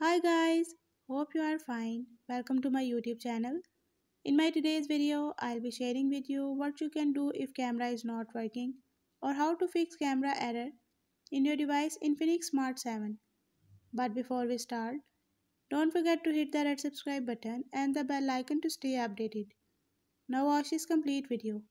Hi guys, hope you are fine. Welcome to my YouTube channel. In my today's video, I'll be sharing with you what you can do if camera is not working or how to fix camera error in your device Infinix Smart 7. But before we start, don't forget to hit the red subscribe button and the bell icon to stay updated. Now watch this complete video.